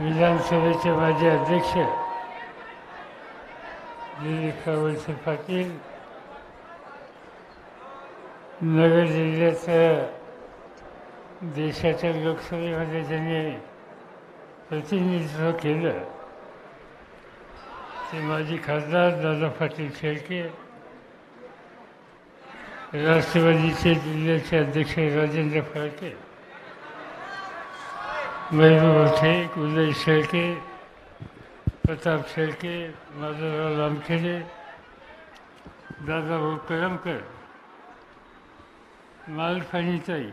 विधानसभेचे माजी अध्यक्ष दिलीप पाटील नगर जिल्ह्याचं देशाच्या लोकसभेमध्ये ज्यांनी प्रतिनिधित्व केलं. ते माजी खासदार दादा पाटील शेळके राष्ट्रवादीचे जिल्ह्याचे अध्यक्ष राजेंद्र फाळके महबूब शेख उदय शेळके प्रताप शेळके माधवराव लामखेडे दादाभाऊ करमकर मालफणीताई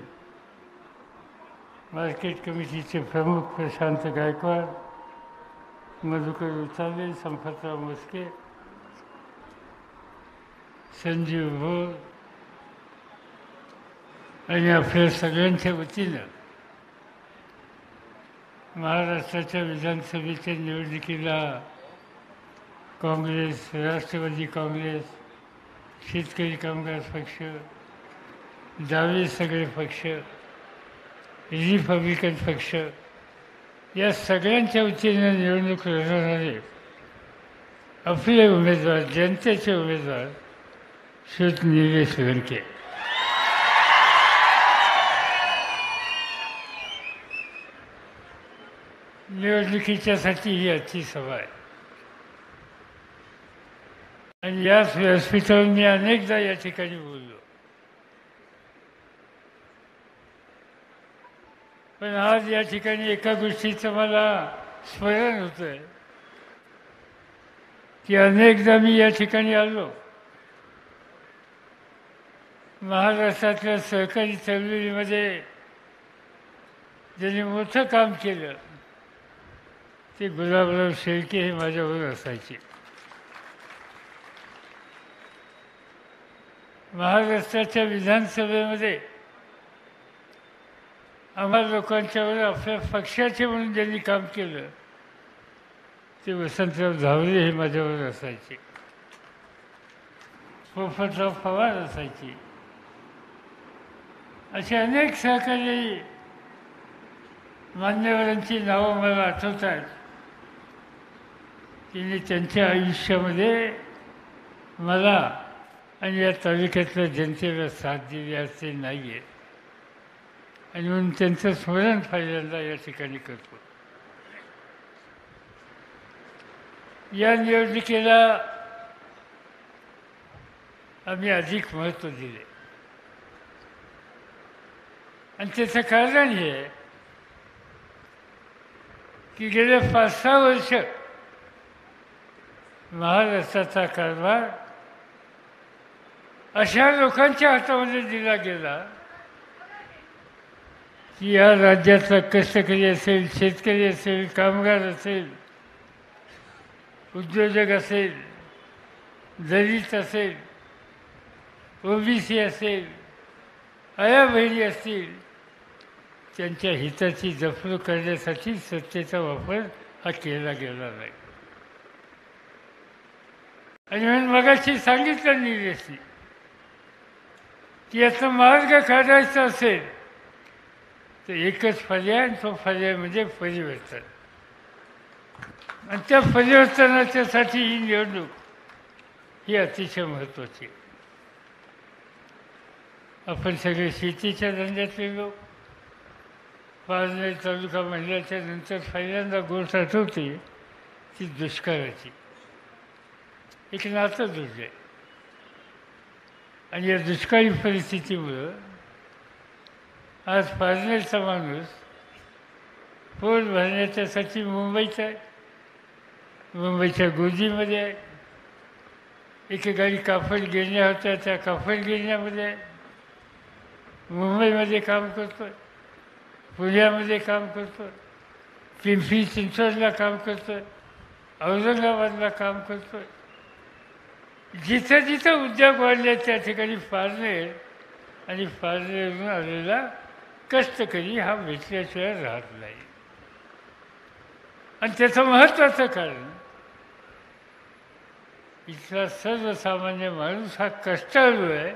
मार्केट कमिटीचे प्रमुख प्रशांत गायकवाड मधुकर उतावे संपतराव मस्के संजीव भोर आणि आपल्या सगळ्यांच्या वतीनं महाराष्ट्राच्या विधानसभेच्या निवडणुकीला काँग्रेस राष्ट्रवादी काँग्रेस शेतकरी कामगार पक्ष डावे सगळे पक्ष रिपब्लिकन पक्ष या सगळ्यांच्या वतीनं निवडणूक लढवणारे आपले उमेदवार जनतेचे उमेदवार शेत निलेश लंके निवडणुकीच्यासाठी ही आजची सभा आहे. आणि याच व्यासपीठावर मी अनेकदा या ठिकाणी बोललो. पण आज या ठिकाणी एका गोष्टीचं मला स्मरण होतं आहे की अनेकदा मी या ठिकाणी आलो. महाराष्ट्रातल्या सहकारी चळवळीमध्ये ज्यांनी मोठं काम केलं ते गुलाबराव शेळके हे माझ्यावर असायचे. महाराष्ट्राच्या विधानसभेमध्ये आम्हा लोकांच्यावर आपल्या पक्षाचे म्हणून ज्यांनी काम केलं ते वसंतराव धावरे हे माझ्यावर असायचे. पोपटराव पवार असायचे. असे अनेक सहकारी मान्यवरांची नावं मला आठवत आहेत तिने त्यांच्या आयुष्यामध्ये मला आणि या तालुक्यातल्या जनतेला साथ दिली असे नाही आहे आणि म्हणून त्यांचं स्मरण पहिल्यांदा या ठिकाणी करतो. या निवडणुकीला आम्ही अधिक महत्त्व दिले. आणि त्याचं कारण हे की गेले पाच सहा वर्ष महाराष्ट्राचा कारभार अशा लोकांच्या हातामध्ये दिला गेला की या राज्यातला कष्टकरी असेल शेतकरी असेल कामगार असेल उद्योजक असेल दलित असेल ओबीसी असेल आया बहिणी असतील त्यांच्या हिताची जपणूक करण्यासाठी सत्तेचा वापर हा केला गेला नाही. आणि म्हणून मगाशी सांगितलं निलेशनी की याचा मार्ग काढायचा असेल तर एकच पर्याय आणि तो पर्याय म्हणजे परिवर्तन. आणि त्या परिवर्तनाच्यासाठी ही निवडणूक ही अतिशय महत्त्वाची आपण सगळे शेतीच्या धंद्यातले लोक पारनेर तालुका महिलाच्या नंतर पहिल्यांदा गोष्ट आठवते ती दुष्काळाची. एक नातं जुळलं आणि या दुष्काळी परिस्थितीमुळं आज पारनेरचा माणूस पोट भरण्याच्यासाठी मुंबईचा आहे. मुंबईच्या गोदीमध्ये आहे. एकेकाळी कापड गिरण्या होत्या त्या कापड गिरण्यामध्ये आहे. मुंबईमध्ये काम करतो आहे पुण्यामध्ये काम करतो आहे पिंपरी चिंचवडला काम करतो आहे औरंगाबादला काम करतो आहे जिथं जिथं उद्योग वाढले त्या ठिकाणी पारनेर आणि पारनेरून आलेला कष्टकरी हा भेटल्याशिवाय राहत नाही. आणि त्याचं महत्त्वाचं कारण इथला सर्वसामान्य माणूस हा कष्टाळू आहे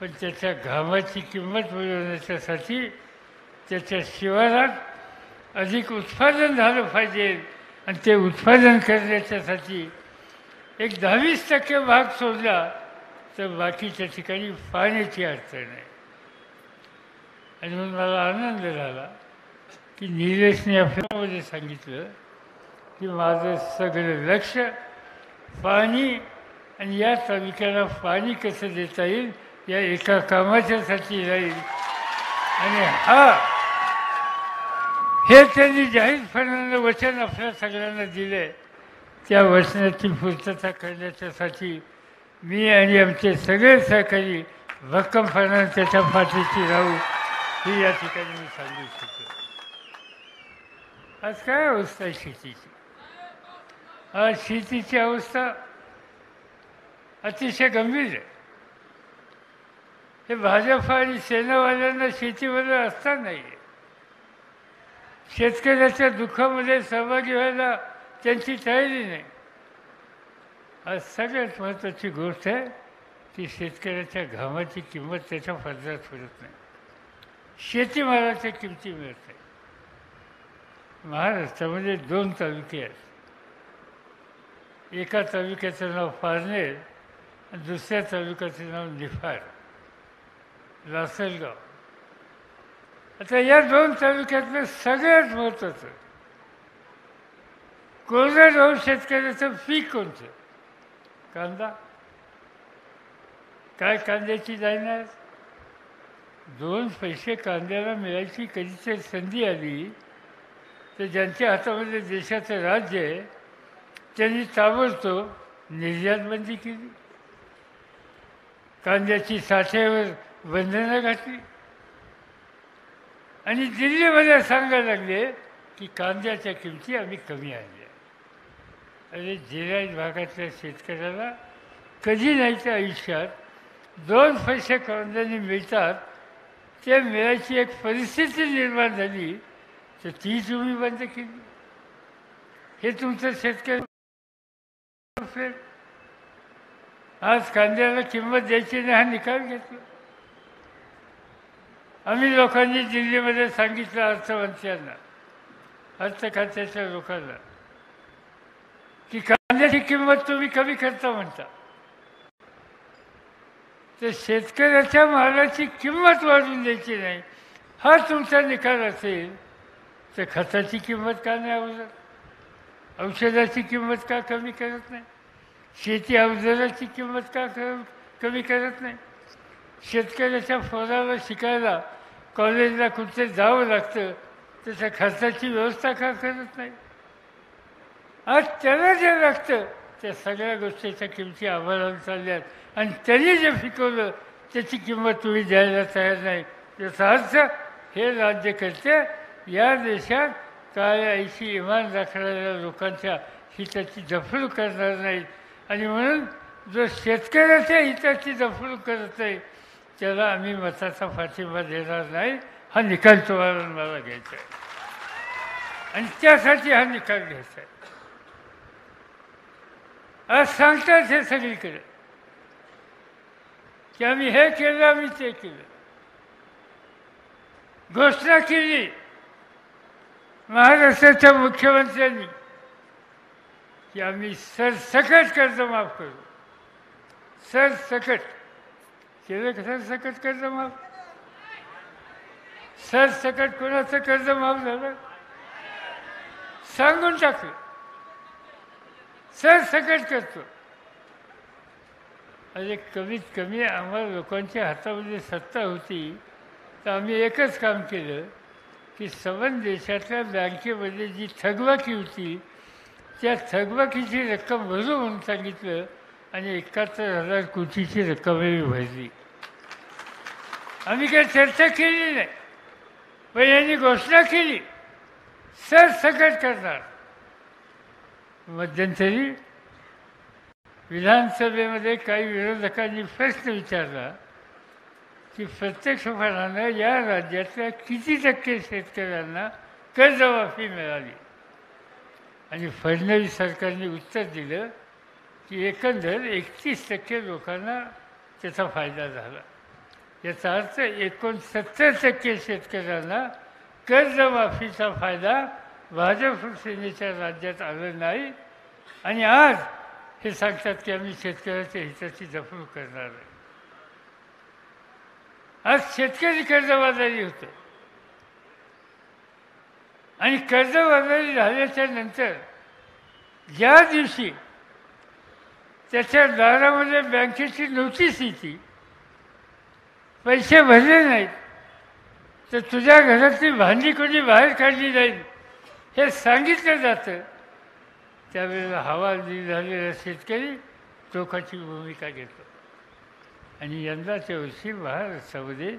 पण त्याच्या घामाची किंमत मिळवण्याच्यासाठी त्याच्या शिवारात अधिक उत्पादन झालं पाहिजे आणि ते उत्पादन करण्याच्यासाठी एक दहावीस टक्के भाग सोडला तर बाकीच्या ठिकाणी पाण्याची अडचण आहे. आणि म्हणून मला आनंद झाला की निलेशने आपल्यामध्ये सांगितलं की माझं सगळं लक्ष पाणी आणि या तालुक्याला पाणी कसं देता येईल या एका कामाच्यासाठी राहील. आणि हा हे त्यांनी जाहीरपणानं वचन आपल्या सगळ्यांना दिलं आहे त्या वचनाची पूर्तता करण्याच्यासाठी मी आणि आमचे सगळे सहकारी भक्कमपणानं त्याच्या पाठीशी राहू ही या ठिकाणी मी सांगू शकतो आज काय अवस्था आहे शेतीची? आज शेतीची अवस्था अतिशय गंभीर आहे. हे भाजप आणि सेनावाल्यांना शेतीमध्ये असता नाही आहे शेतकऱ्याच्या दुःखामध्ये सहभागी व्हायला त्यांची तयारी नाही. आज सगळ्यात महत्त्वाची गोष्ट आहे की शेतकऱ्याच्या घामाची किंमत त्याच्या पदरात फिरत नाही. शेतीमालाच्या किमती मिळत नाही. महाराष्ट्रामध्ये दोन तालुके आहेत. एका तालुक्याचं नाव पारनेर आणि दुसऱ्या तालुक्याचं नाव निफाड लासलगाव. आता या दोन तालुक्यातलं सगळ्यात महत्त्वाचं कोरडवाहू शेतकऱ्याचं पीक कोणतं? कांदा? काय कांद्याची जाणार दोन पैसे कांद्याला मिळायची कधीच संधी आली तर ज्यांच्या हातामध्ये देशाचं राज्य आहे त्यांनी ताबडतोब निर्यातबंदी केली. कांद्याची साठ्यावर बंधनं घातली. आणि दिल्लीमध्ये सांगायला लागले की कांद्याच्या किमती आम्ही कमी आणल्या. अरे जिरायत भागातल्या शेतकऱ्याला कधी नाही त्या आयुष्यात. दोन पैसे कांद्याने मिळतात. ते मिळायची एक परिस्थिती निर्माण झाली तर ती तुम्ही बंद केली. हे तुमचं शेतकरी आज कांद्याला किंमत द्यायची नाही हा निकाल घेतला. आम्ही लोकांनी दिल्लीमध्ये सांगितलं अर्थमंत्र्यांना अर्थ खात्याच्या लोकांना की कांद्याची किंमत तुम्ही कमी करता म्हणता. तर शेतकऱ्याच्या मालाची किंमत वाढवून द्यायची नाही. हा तुमचा निकाल असेल तर खताची किंमत का नाही अवजत औषधाची किंमत का कमी करत नाही? शेती अवजाराची किंमत का कमी करत नाही? शेतकऱ्याच्या फोराला शिकायला कॉलेजला कुठे जावं लागतं त्याच्या खर्चाची व्यवस्था का करत नाही? आज त्याला जे लागतं त्या सगळ्या गोष्टीच्या किमती आभाराला चालल्यात. आणि त्यांनी जे पिकवलं त्याची किंमत तुम्ही द्यायला तयार नाही. याचा हे हे राज्यकर्ते या देशात काय ऐशी इमान राखणाऱ्या लोकांच्या हिताची जफलूक करणार नाही आणि म्हणून जो शेतकऱ्याच्या हिताची जफलूक करत आहे त्याला आम्ही मताचा पाठिंबा देणार नाही. हा निकाल तुम्हाला मला घ्यायचा आहे. आणि त्यासाठी हा निकाल घ्यायचा आहे. आज सांगतात हे सगळीकडे. की आम्ही हे केलं आम्ही ते केलं. घोषणा केली. महाराष्ट्राच्या मुख्यमंत्र्यांनी की आम्ही सरसकट कर्ज माफ करू. सरसकट केलं का सरसकट कर्ज माफ? सरसकट कोणाचं कर्ज माफ झालं? सांगून टाकलं. सरसकट करतो. अरे कमीत कमी आम्हाला लोकांच्या हातामध्ये सत्ता होती तर आम्ही एकच काम केलं की सबन देशातल्या बँकेमध्ये जी थकबाकी होती त्या थकबाकीची रक्कम भरू म्हणून सांगितलं आणि एकाहत्तर हजार कोटीची रक्कमही भरली. आम्ही काही चर्चा केली नाही पण यांनी घोषणा केली सरसकट करणार. मध्यंतरी विधानसभेमध्ये काही विरोधकांनी प्रश्न विचारला की प्रत्यक्षपणानं या राज्यातल्या किती टक्के शेतकऱ्यांना कर्जमाफी मिळाली? आणि फडणवीस सरकारने उत्तर दिलं की एकंदर एकतीस टक्के लोकांना त्याचा फायदा झाला. याचा अर्थ एकोणसत्तर टक्के शेतकऱ्यांना कर्जमाफीचा फायदा भाजप सेनेच्या राज्यात आलं नाही. आणि आज हे सांगतात की आम्ही शेतकऱ्याच्या हिताची जपणूक करणार आहे. आज शेतकरी कर्जबाजारी होते. आणि कर्जबाजारी झाल्याच्यानंतर ज्या दिवशी त्याच्या दारामध्ये बँकेची नोटीस येते पैसे भरले नाहीत तर तुझ्या घरातली भांडी कोणी बाहेर काढली जाईल हे सांगितलं जातं. त्यावेळेला हवालदिल झालेला शेतकरी टोकाची भूमिका घेतो. आणि यंदाच्या वर्षी महाराष्ट्रामध्ये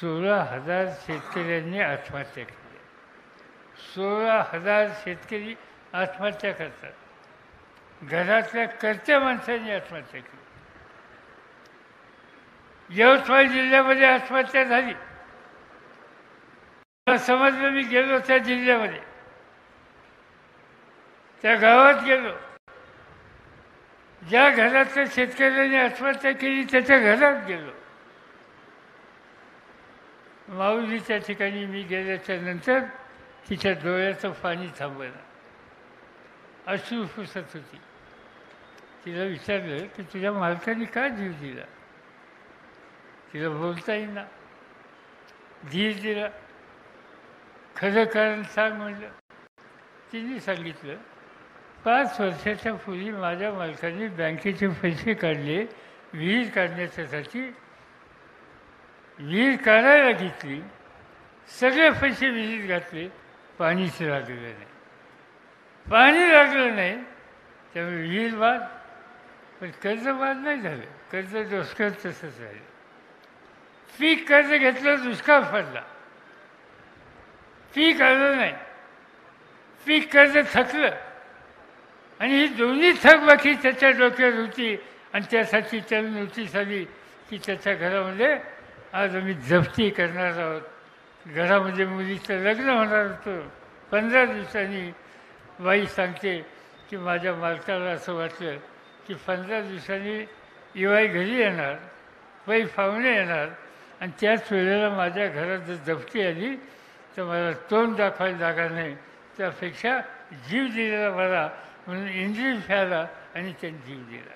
सोळा हजार शेतकऱ्यांनी आत्महत्या केली. सोळा हजार शेतकरी आत्महत्या करतात. घरातल्या कर्त्या माणसांनी आत्महत्या केली. यवतमाळ जिल्ह्यामध्ये आत्महत्या झाली. मला समजलं मी गेलो त्या जिल्ह्यामध्ये. त्या गावात गेलो. ज्या घरातल्या शेतकऱ्यांनी आत्महत्या केली त्याच्या घरात गेलो. माऊलीच्या ठिकाणी मी गेल्याच्यानंतर तिच्या डोळ्याचं पाणी थांबवलं अश्रू फुसत होती. तिला विचारलं की तुझ्या मालकाने का जीव दिला? तिला बोलता येईना. धीर दिला. खरं कारण सांग म्हणलं. तिने सांगितलं पाच वर्षाच्या पूर्वी माझ्या मालकाने बँकेचे पैसे काढले विहीर काढण्याच्यासाठी विहीर काढायला घेतली. सगळे पैसे विहिरीत घातले पाणीच लागलं नाही. पाणी लागलं नाही त्यामुळे विहीर बाद पण कर्ज बाद नाही झालं. कर्ज दुष्काळ तसंच राहिलं. पीक कर्ज घेतलं दुष्काळ पडला. पीक आलं नाही. पीक कर्ज थकलं. आणि ही दोन्ही थकबाकी त्याच्या डोक्यात होती. आणि त्यासाठी त्याला नोटीस आली की त्याच्या घरामध्ये आज आम्ही जप्ती करणार आहोत. घरामध्ये मुलीचं लग्न होणार होतं. पंधरा दिवसांनी बाई सांगते की माझ्या मालकाला असं वाटलं की पंधरा दिवसांनी इवाई घरी येणार बाई पाहुणे येणार. आणि त्याच वेळेला माझ्या घरात जर जप्ती आली तर मला तोंड दाखवायला जागा नाही. त्यापेक्षा जीव दिलेला मला म्हणून इंद्रिय फ्याला आणि त्यांनी जीव दिला.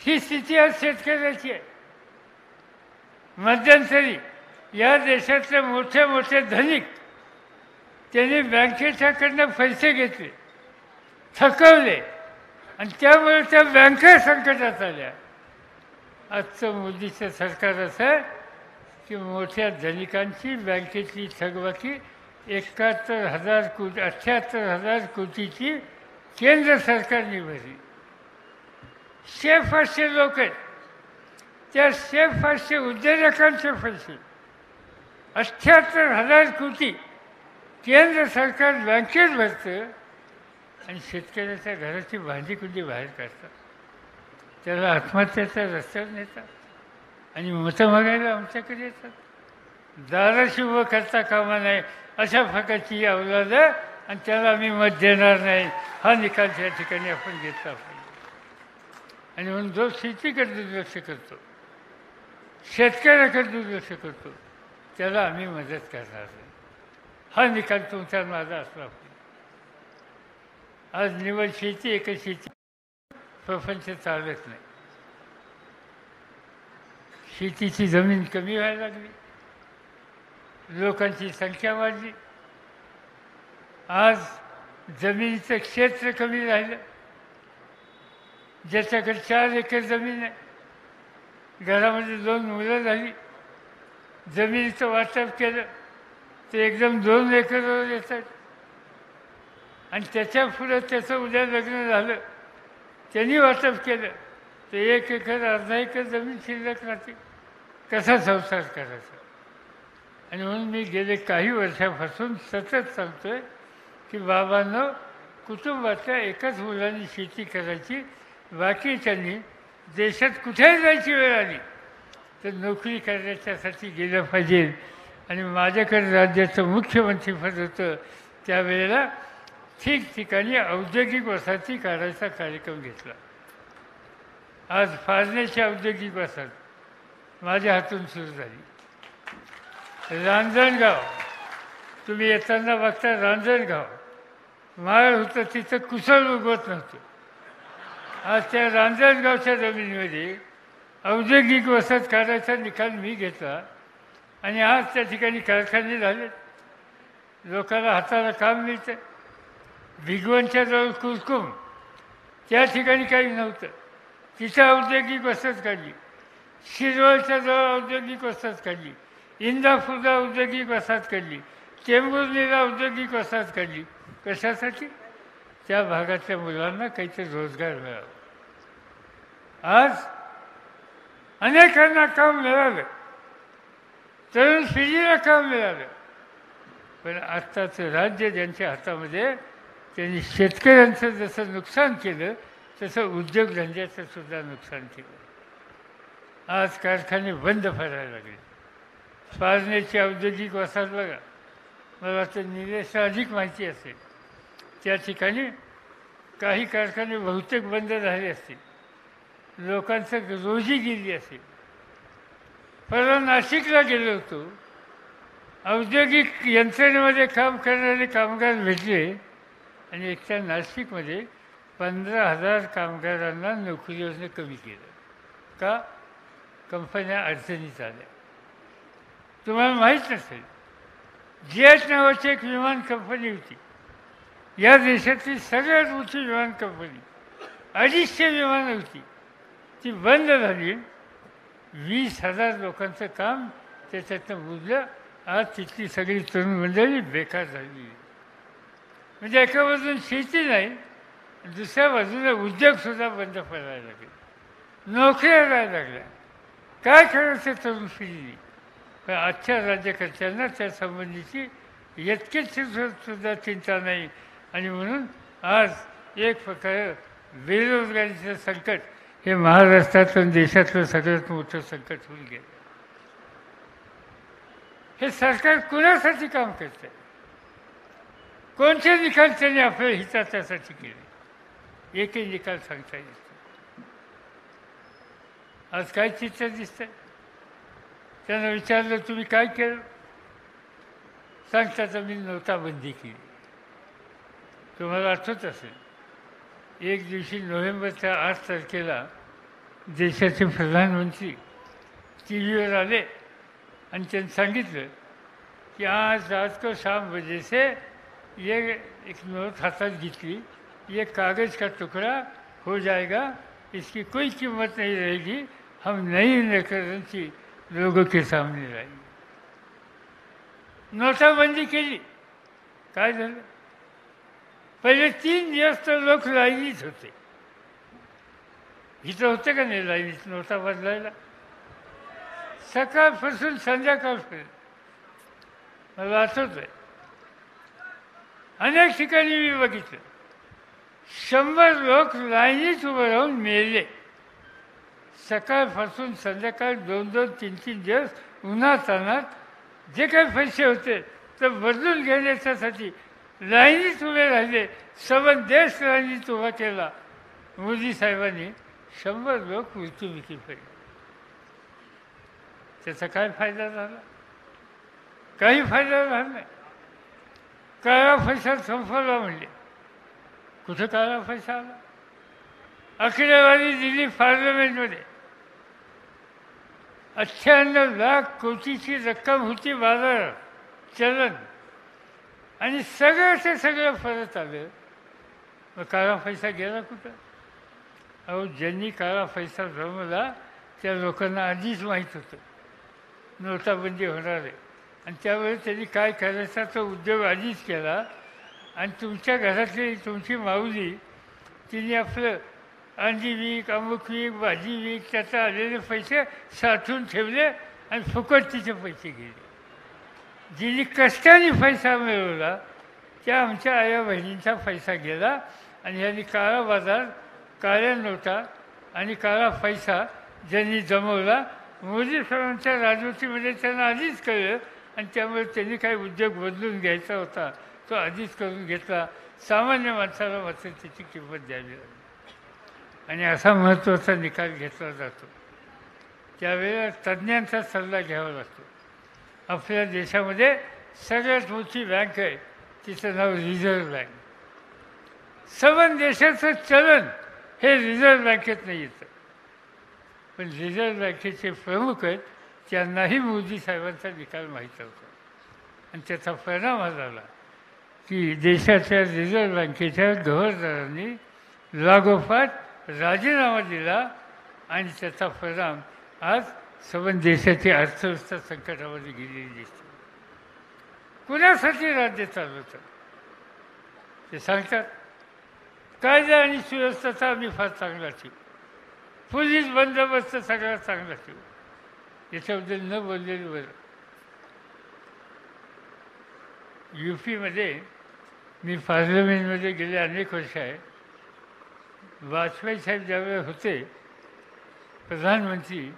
ही स्थिती आज शेतकऱ्याची आहे. मध्यंतरी या देशातले मोठे मोठे धनिक त्यांनी बँकेच्याकडनं पैसे घेतले थकवले आणि त्यामुळे त्या बँका संकटात आल्या. आजचं मोदीचं सरकार असं आहे की मोठ्या धनिकांची बँकेतली थकबाकी एकाहत्तर हजार कोटी अठ्ठ्याहत्तर हजार कोटीची केंद्र सरकारने भरली शेफ असे लोक आहेत. त्या शेफ असे उद्योजकांचे पैसे. अठ्ठ्याहत्तर हजार कोटी केंद्र सरकार बँकेत भरतं आणि शेतकऱ्याच्या घराची भांडी कुंडी बाहेर काढतात? त्याला आत्महत्येचा रस्त्यावर नेतात आणि मतं मागायला आमच्याकडे येतात. दाराशी उभं करता कामा नाही अशा प्रकारची अवलाद आणि त्याला आम्ही मत देणार नाही. हा निकाल त्या ठिकाणी आपण घेतला पाहिजे. आणि म्हणून जो शेतीकडे दुर्लक्ष करतो शेतकऱ्याकडे दुर्लक्ष करतो त्याला आम्ही मदत करणार नाही. हा निकाल तुमचा माझा असला पाहिजे. आज निवड शेती एका शेती प्रपंच चालत नाही. शेतीची जमीन कमी व्हायला लागली. लोकांची संख्या वाढली. आज जमिनीचं क्षेत्र कमी राहिलं ज्याच्याकडे चार एकर जमीन आहे घरामध्ये दोन मुलं झाली. जमिनीचं वाटप केलं ते एकदम दोन एकरवर येतात. आणि त्याच्या पुढं त्याचं उद्या लग्न झालं. त्यांनी वाटप केलं तर एक एकर अर्धा एकर जमीन शिल्लक राहते. कसा संसार करायचा? आणि म्हणून मी गेले काही वर्षापासून सतत सांगतोय की बाबांनो कुटुंबातल्या एकाच मुलांनी शेती करायची बाकीच्यांनी देशात कुठेही जायची वेळ आली तर नोकरी करण्याच्यासाठी गेलं पाहिजे. आणि माझ्याकडे राज्याचं मुख्यमंत्रीपद होतं त्यावेळेला ठिकठिकाणी औद्योगिक वसाहती काढायचा कार्यक्रम घेतला. आज फाळण्याची औद्योगिक वसाहत माझ्या हातून सुरू झाली. रांजणगाव. तुम्ही येताना बघता रांजणगाव. माळ होतं तिथं कुसळ उगवत नव्हतं. आज त्या रांजणगावच्या जमिनीमध्ये औद्योगिक वसत काढायचा निकाल मी घेतला आणि आज त्या ठिकाणी कारखाने झाले. लोकांना हाताला काम मिळतं. भिगवणच्या जवळ कुरकुम. त्या ठिकाणी काही नव्हतं. तिथं औद्योगिक वसत काढली. शिरवळच्या जवळ औद्योगिक वसत काढली. इंदापूरला औद्योगिक वसाहत काढली. टेंभुर्णीला औद्योगिक वसाहत काढली. कशासाठी? त्या भागातल्या मुलांना काहीतरी रोजगार मिळावा आज अनेकांना काम मिळालं. तरुण पिढीला काम मिळालं. पण आत्ताचं राज्य ज्यांच्या हातामध्ये त्यांनी शेतकऱ्यांचं जसं नुकसान केलं तसं उद्योगधंद्याचं सुद्धा नुकसान केलं. आज कारखाने बंद पडायला लागले. पारनेची औद्योगिक वसाहत बघा. मला वाटतं निलेश अधिक माहिती असेल. त्या ठिकाणी काही कारखाने बहुतेक बंद झाले असतील. लोकांचं रोजी गेली असेल. परवा नाशिकला गेलो होतो. औद्योगिक यंत्रणेमध्ये काम करणारे कामगार भेटले आणि एकट्या नाशिकमध्ये पंधरा हजार कामगारांना नोकरीवरनं कमी केलं का? कंपन्या अडचणीत आल्या. तुम्हाला माहीत नसेल जेट नावाची एक विमान कंपनी होती. या देशातली सगळ्यात मोठी विमान कंपनी अडीचशे विमानं होती. ती बंद झाली. वीस हजार लोकांचं काम त्याच्यातनं बुजलं आज तिथली सगळी तरुण मंडळी बेकार झाली. म्हणजे एका बाजून शेती नाही दुसऱ्या बाजूला उद्योगसुद्धा बंद पडायला लागले. नोकऱ्या जायला लागल्या. काय करायचं तरुण पिढीने? आजच्या राज्यकर्त्यांना त्या संबंधीची यत्किंच सुद्धा चिंता नाही. आणि म्हणून आज एक प्रकारे बेरोजगारीचं संकट हे महाराष्ट्रातून देशातलं सगळ्यात मोठं संकट होऊन गेलं. हे सरकार कुणासाठी काम करत आहे कोणते निकाल त्यांनी आपल्या हिताच्यासाठी केले एकही निकाल सांगता येत आज काय चित्र दिसतंय? त्यांना विचारलं तुम्ही काय केलं? सांगता तर मी नोटाबंदी केली. तुम्हाला आठवत असेल एक दिवशी नोव्हेंबरच्या आठ तारखेला देशाचे प्रधानमंत्री टी व्हीवर आले आणि त्यांनी सांगितलं की आज रात को शाम बजे से ये एक नोट हातात घेतली ये कागज़ का टुकड़ा हो जाएगा इसकी कोई कीमत नहीं रहेगी हम नई करेंसी के सामने राहिली. नोटाबंदी केली. काय झालं? पहिले तीन दिवस तर लोक लाईनीत होते. इथं होते का नाही लाईनीत? नोटा बदलायला? सकाळपासून संध्याकाळपर्यंत. मला आठवत आहे अनेक ठिकाणी मी बघितलं. शंभर लोक लाईनीत उभं राहून मेले. सकाळपासून संध्याकाळ दोन दोन तीन तीन दिवस उन्हातानात जे काही पैसे होते तर बदलून घेण्याच्यासाठी लाईनीत उभे राहिले. सबन देश लाईनीत उभा केला. मोदी साहेबांनी शंभर लोक मृत्यूमुखी पडले. त्याचा काय फायदा झाला? काही फायदा झाला नाही. काळा पैसा संपवला म्हणजे. कुठं काळा पैसा आला? आकडेवारी दिली पार्लमेंटमध्ये अठ्ठ्याण्णव लाख कोटीची रक्कम होती बाजारात चलन. आणि सगळं ते सगळं परत आलं. मग काळा पैसा गेला कुठं? अहो ज्यांनी काळा पैसा जमवला त्या लोकांना आधीच माहीत होतं. नोटाबंदी होणार आहे. आणि त्यावेळी त्यांनी काय करायचा तो उद्योग आधीच केला. आणि तुमच्या घरातली तुमची माऊली तिने आपलं अंडी विक अमुक विक भाजी विक त्याचा आलेले पैसे साठवून ठेवले आणि फुकट तिचे पैसे गेले. जिने कष्टाने पैसा मिळवला त्या आमच्या आया बहिणींचा पैसा गेला आणि ह्यांनी काळा बाजार काळ्या नोटा आणि काळा पैसा ज्यांनी जमवला मोदी सरांच्या राजवटीमध्ये त्यांना आधीच कळलं आणि त्यामुळे त्यांनी काही उद्योग बदलून घ्यायचा होता तो आधीच करून घेतला. सामान्य माणसाला मात्र त्याची किंमत द्यावी लागली. आणि असा महत्त्वाचा निकाल घेतला जातो. त्यावेळेला तज्ज्ञांचा सल्ला घ्यावा लागतो. आपल्या देशामध्ये सगळ्यात मोठी बँक आहे तिचं नाव रिझर्व्ह बँक. सबन देशाचं चलन हे रिझर्व्ह बँकेत नाही येतं. पण रिझर्व्ह बँकेचे प्रमुख आहेत त्यांनाही मोदी साहेबांचा निकाल माहीत होता. आणि त्याचा परिणाम हा झाला की देशाच्या रिझर्व्ह बँकेच्या गव्हर्नरांनी लागोपाठ राजीनामा दिला आणि त्याचा परिणाम आज सबन देशाची अर्थव्यवस्था संकटामध्ये गेलेली दिसते. कुणासाठी राज्य चालवतं ते सांगतात कायदा आणि सुव्यवस्थेचा आम्ही फार चांगला ठेवू. पोलीस बंदोबस्त सगळा चांगला ठेवू. याच्याबद्दल न बोललेलं बरं. यू पीमध्ये मी पार्लमेंटमध्ये गेले अनेक वर्ष आहे. वाजपेयी साहेब ज्यावेळेस होते प्रधानमंत्री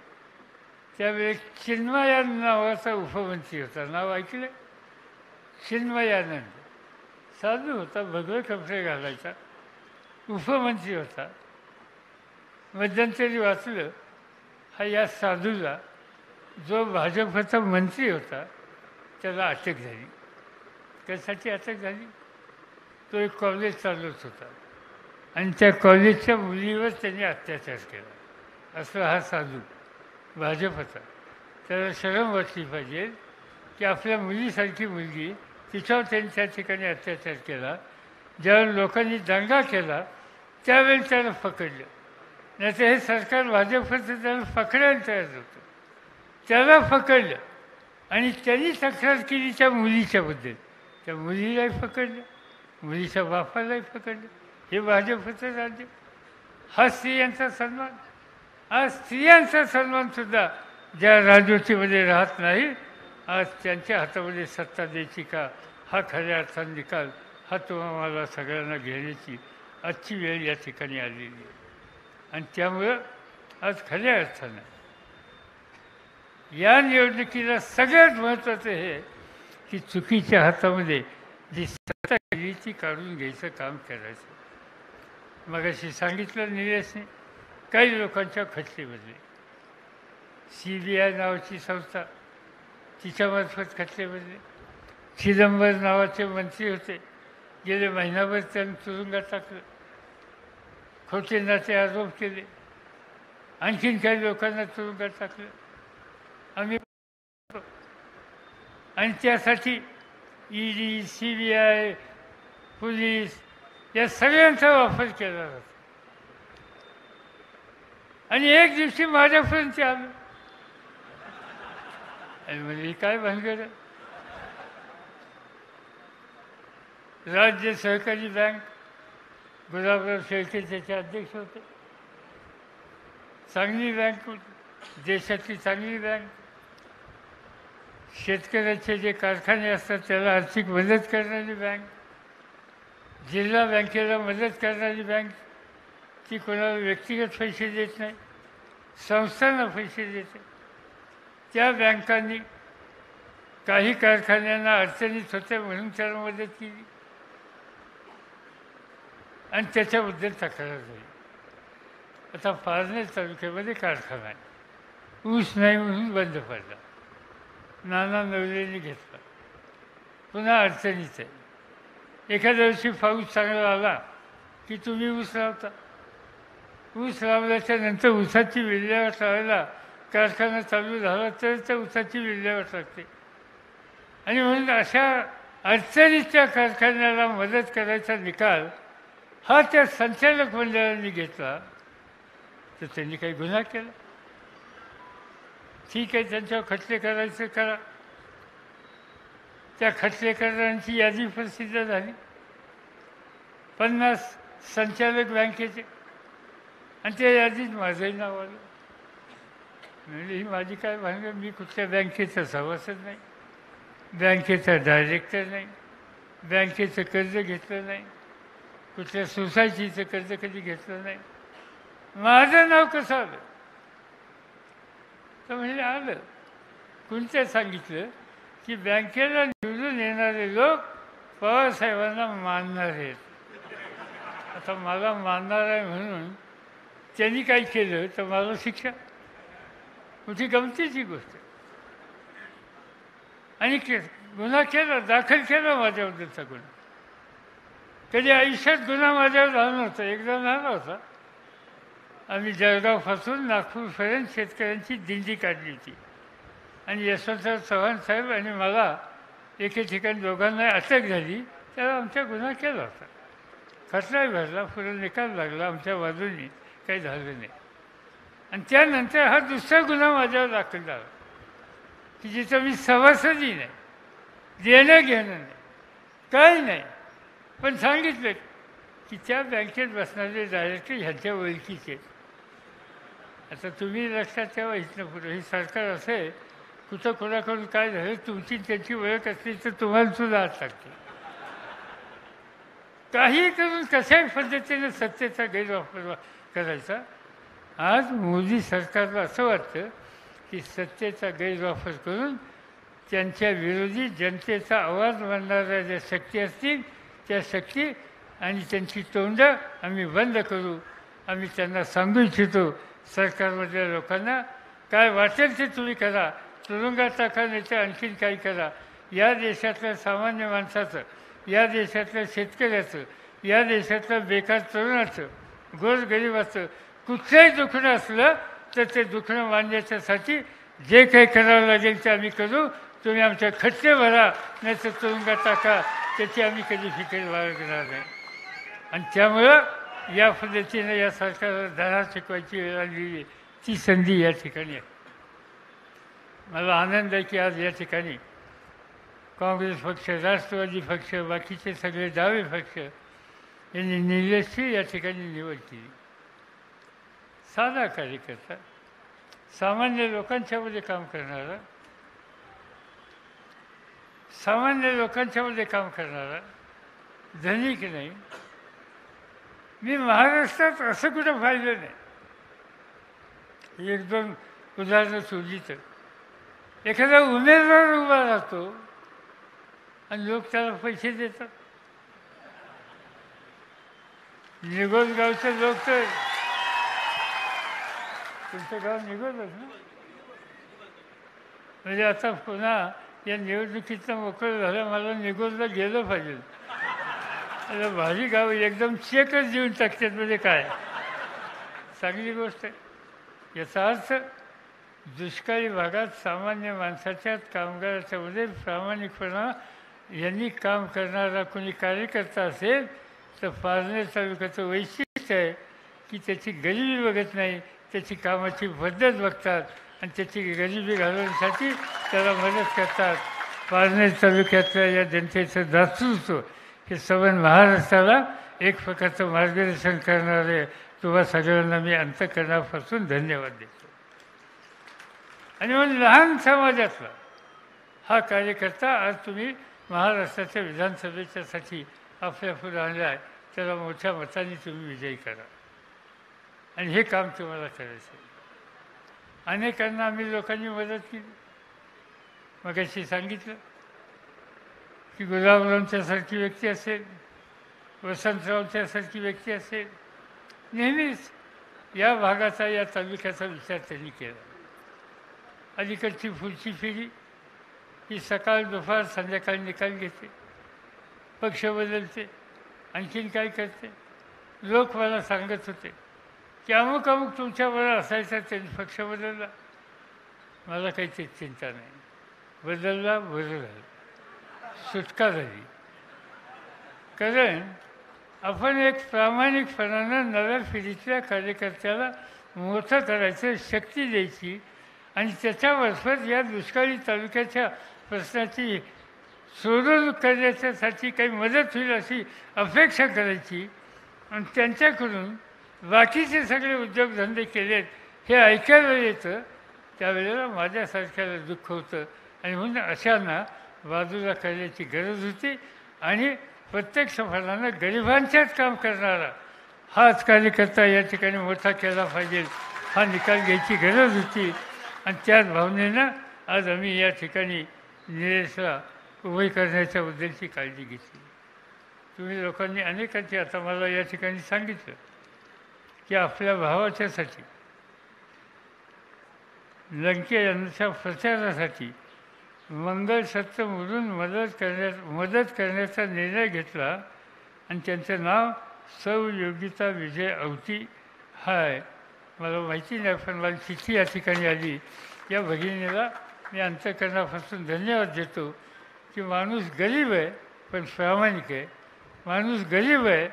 त्यावेळेस चिन्मयानंद नावाचा उपमंत्री होता. नाव ऐकलं चिन्मयानंद. साधू होता भगवे कपडे घालायचा. उपमंत्री होता. मध्यंतरी वाचलं हा या साधूला जो भाजपचा मंत्री होता त्याला अटक झाली. त्यासाठी अटक झाली. तो एक कॉलेज चालवत होता. आणि त्या कॉलेजच्या मुलीवर त्यांनी अत्याचार केला. असं हा साधू भाजपचा त्याला शरम वाटली पाहिजे की आपल्या मुलीसारखी मुलगी तिच्यावर त्यांनी त्या ठिकाणी अत्याचार केला. ज्यावेळी लोकांनी दंगा केला त्यावेळी त्याला पकडलं. नाहीतर हे सरकार भाजपचं त्याला पकडायला तयार होतं त्याला पकडलं आणि त्यांनी तक्रार केली त्या मुलीच्याबद्दल त्या मुलीलाही पकडलं मुलीच्या बापालाही पकडलं. हे भाजपचं राज्य हा स्त्रियांचा सन्मान. आज स्त्रियांचा सन्मानसुद्धा ज्या राजवटीमध्ये राहत नाही आज त्यांच्या हातामध्ये सत्ता द्यायची का? हा खऱ्या अर्थाने निकाल. हा तुम्हाला सगळ्यांना घेण्याची आजची वेळ या ठिकाणी आलेली आहे. आणि त्यामुळं आज खऱ्या अर्थानं या निवडणुकीला सगळ्यात महत्त्वाचं हे की चुकीच्या हातामध्ये जी सत्ता गेली ती काढून घ्यायचं काम करायचं. मग अशी सांगितलं निलेशने काही लोकांच्या खटले बदले सी बी आय नावाची संस्था तिच्यामार्फत खटले बदले चिदंबर नावाचे मंत्री होते. गेले महिनाभर त्यांनी तुरुंगात टाकलं. खोटे नाते आरोप केले. आणखीन काही लोकांना तुरुंगात टाकलं. आम्ही आणि त्यासाठी E D C B I police या सगळ्यांचा वापर केला जातो. आणि एक दिवशी माझ्यापर्यंत आलो. आणि म्हणजे काय भानगड राज्य सहकारी बँक गुलाबराव शेळके त्याचे अध्यक्ष होते. चांगली बँक देशातली चांगली बँक. शेतकऱ्याचे जे कारखाने असतात त्याला आर्थिक मदत करणारी बँक. जिल्हा बँकेला मदत करणारी बँक ती कोणाला व्यक्तिगत पैसे देत नाही संस्थांना पैसे देते त्या बँकांनी काही कारखान्यांना अडचणीत होते म्हणून त्याला मदत केली. आणि त्याच्याबद्दल तक्रार झाली. आता पारनेर तालुक्यामध्ये कारखाना आहे. ऊस नाही म्हणून बंद पडला. नाना नवलेने घेतला. पुन्हा अडचणीत आहे. एखाद्या दिवशी पाऊस चांगला आला की तुम्ही ऊस लावता ऊस लावल्याच्या नंतर ऊसाची विल्हेवाट लावायला कारखाना चालू झाला तर त्या ऊसाची विल्हेवाट लागते आणि म्हणून अशा अडचणीच्या कारखान्याला मदत करायचा निकाल हा त्या संचालक मंडळाने घेतला. तर त्यांनी काही गुन्हा केला. ठीक आहे त्यांच्यावर खटले करायचे करा. त्या खटलेकरांची यादी प्रसिद्ध झाली. पन्नास संचालक बँकेचे. आणि त्या यादीत माझंही नाव आलं. म्हणजे ही माझी काय भानगड मी कुठल्या बँकेचा सभासद नाही. बँकेचा डायरेक्टर नाही. बँकेचं कर्ज घेतलं नाही. कुठल्या सोसायटीचं कर्ज कधी घेतलं नाही. माझं नाव कसं आलं? तर म्हणजे आलं. कोणत्या सांगितलं? की बँकेला निवडून येणारे लोक पवारसाहेबांना मानणार आहेत. आता मला मानणार आहे म्हणून त्यांनी काय केलं तर मला शिक्षा. मोठी गमतीची गोष्ट आणि के गुन्हा केला दाखल केला माझ्याबद्दलचा गुन्हा कधी आयुष्यात गुन्हा माझ्यावर झाला नव्हता. एकदा झाला होता. आम्ही जळगावपासून नागपूरपर्यंत शेतकऱ्यांची दिंडी काढली होती. आणि यशवंतराव चव्हाण साहेब आणि मला एके ठिकाणी दोघांना अटक झाली त्याला आमचा गुन्हा केला होता. खटला भरला पुढे निकाल लागला आमच्या बाजूने काही झालं नाही. आणि त्यानंतर हा दुसरा गुन्हा माझ्यावर दाखल झाला की जिथं मी सभासदी नाही देणं घेणं नाही काही नाही. पण सांगितलं की त्या बँकेत बसणारे डायरेक्टर ह्यांच्या ओळखीचे. आता तुम्ही लक्षात ठेवा इथनं पुढे हे सरकार असं आहे कुठं कोणाकडून काय झालं? तुमची त्याची ओळख असली तर तुम्हाला सुद्धा आत लागते काही करून कशाही पद्धतीने सत्तेचा गैरवापर करायचा? आज मोदी सरकारला असं वाटतं की सत्तेचा गैरवापर करून त्यांच्या विरोधी जनतेचा आवाज मानणाऱ्या ज्या शक्ती असतील त्या शक्ती आणि त्यांची तोंडं आम्ही बंद करू. आम्ही त्यांना सांगू इच्छितो सरकारमधल्या लोकांना. काय वाटेल ते तुम्ही करा. तुरुंगात टाका नाही आणखीन काही करा? या देशातल्या सामान्य माणसाचं या देशातल्या शेतकऱ्याचं या देशातल्या बेकार तरुणाचं गोरगरिबाचं कुठलंही दुखणं असलं तर ते दुखणं मांडण्याच्यासाठी जे काही करावं लागेल ते आम्ही करू. तुम्ही आमच्या खट्टे भरा नाही तर तुरुंगात टाका. त्याची आम्ही कधी फिकीर बाळगणार नाही. आणि त्यामुळं या पद्धतीनं या सरकारला धडा शिकवायची वेळ आलेली ती संधी या ठिकाणी आहे. मला आनंद आहे की आज या ठिकाणी काँग्रेस पक्ष राष्ट्रवादी पक्ष बाकीचे सगळे डावे पक्ष यांनी निलेशची या ठिकाणी निवड केली साधा कार्यकर्ता सामान्य लोकांच्यामध्ये काम करणारा सामान्य लोकांच्यामध्ये काम करणारा धनिक नाही मी महाराष्ट्रात असं कुठं पाहिलं नाही एक दोन उदाहरणं सोडली तर एखादा उमेदवार उभा राहतो आणि लोक त्याला पैसे देतात. निगोज गावचे लोक तर तुमचं गाव निघतच ना? म्हणजे आता पुन्हा या निवडणुकीचं मोकळं झालं मला निघोजला गेलं पाहिजे. आता भाजी गाव एकदम चेकच देऊन टाकतात म्हणजे काय? चांगली गोष्ट आहे. याचा अर्थ दुष्काळी भागात सामान्य माणसाच्या उदय प्रामाणिकपणा यांनी काम करणारा कोणी कार्यकर्ता असेल तर पारनेर तालुक्याचं वैशिष्ट्य आहे की त्याची गरिबी बघत नाही त्याची कामाची पद्धत बघतात आणि त्याची गरिबी घालवण्यासाठी त्याला मदत करतात. पारनेर तालुक्यातल्या या जनतेचं दातृत्व हे सबन महाराष्ट्राला एक प्रकारचं मार्गदर्शन करणारे तुम्हा सगळ्यांना मी अंतकरणापासून धन्यवाद देतो. आणि मग लहान समाजातला. हा कार्यकर्ता आज तुम्ही महाराष्ट्राच्या विधानसभेच्यासाठी आपल्या पुढे आणला आहे. त्याला मोठ्या मताने तुम्ही विजयी करा. आणि हे काम तुम्हाला करायचं आहे. अनेकांना आम्ही लोकांनी मदत केली. मग अशी सांगितलं की गुलाबरावच्यासारखी व्यक्ती असेल वसंतरावच्यासारखी व्यक्ती असेल. नेहमीच या भागाचा या तालुक्याचा विचार त्यांनी केला. अलीकडची पुढची पिढी ही सकाळ दुपार संध्याकाळी निकाल घेते. पक्ष बदलते. आणखीन काय करते? लोक मला सांगत होते की अमुक अमुक तुमच्याबरोबर असायचा त्यांनी पक्ष बदलला. मला काही ते चिंता नाही. बदलला बरं झालं सुटका झाली. कारण आपण एक प्रामाणिकपणानं नव्या पिढीतल्या कार्यकर्त्याला मोठं करायचं शक्ती द्यायची आणि त्याच्यामार्फत या दुष्काळी तालुक्याच्या प्रश्नाची सोडवणूक करण्याच्यासाठी काही मदत होईल अशी अपेक्षा करायची. आणि त्यांच्याकडून बाकीचे सगळे उद्योगधंदे केलेत हे ऐकायला येतं. त्यावेळेला माझ्यासारख्याला दुःख होतं. आणि म्हणून अशांना बाजूला करण्याची गरज होती. आणि प्रत्यक्ष फळांना गरिबांच्याच काम करणारा हाच कार्यकर्ता या ठिकाणी मोठा केला पाहिजे. हा निकाल घ्यायची गरज होती. आणि त्याच भावनेनं आज आम्ही या ठिकाणी निरेशला उभे करण्याच्या बद्दलची काळजी घेतली. तुम्ही लोकांनी अनेकांची आता मला या ठिकाणी सांगितलं की आपल्या भावाच्यासाठी लंके यांच्या प्रचारासाठी मंगल म्हणून मदत करण्या मदत करण्याचा निर्णय घेतला आणि त्यांचं नाव सौ योगिता विजय अवती हा आहे मला माहिती नाही पण मला चिठ्ठी या ठिकाणी आली. या भगिनीला मी अंतकरणापासून धन्यवाद देतो की माणूस गरीब आहे पण प्रामाणिक आहे. माणूस गरीब आहे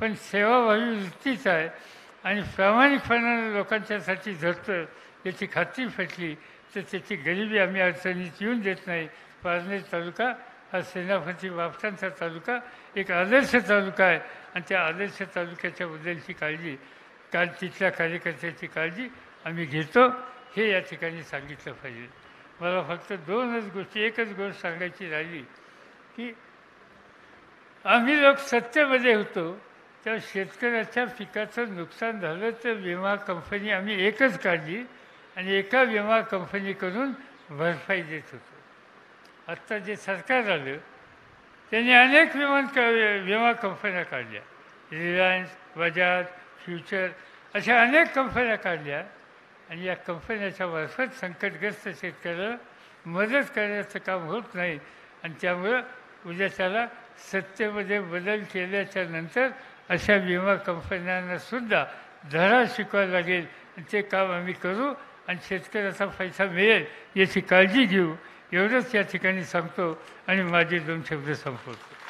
पण सेवाभावी वृत्तीच आहे आणि प्रामाणिकपणानं लोकांच्यासाठी धरतं याची खात्री फेटली तर त्याची गरिबी आम्ही अडचणीत येऊन देत नाही. पारनेर तालुका हा सेनापती बापटांचा तालुका एक आदर्श तालुका आहे. आणि त्या आदर्श तालुक्याच्या बद्दलची काळजी काल तिथल्या कार्यकर्त्याची काळजी आम्ही घेतो. हे या ठिकाणी सांगितलं पाहिजे. मला फक्त दोनच गोष्टी एकच गोष्ट सांगायची राहिली की आम्ही लोक सत्तेमध्ये होतो. त्या शेतकऱ्याच्या पिकाचं नुकसान झालं तर विमा कंपनी आम्ही एकच काढली आणि एका विमा कंपनीकडून भरपाई देत होतो. आत्ता जे सरकार आलं त्यांनी अनेक विमान क विमा कंपन्या काढल्या. रिलायन्स बजाज फ्युचर अशा अनेक कंपन्या काढल्या आणि या कंपन्याच्या मार्फत संकटग्रस्त शेतकऱ्याला मदत करण्याचं काम होत नाही. आणि त्यामुळं उद्या त्याला सत्तेमध्ये बदल केल्याच्यानंतर अशा विमा कंपन्यांना सुद्धा धडा शिकवायला लागेल. आणि ते काम आम्ही करू आणि शेतकऱ्याचा पैसा मिळेल याची काळजी घेऊ. एवढंच या ठिकाणी सांगतो आणि माझे दोन शब्द संपवतो.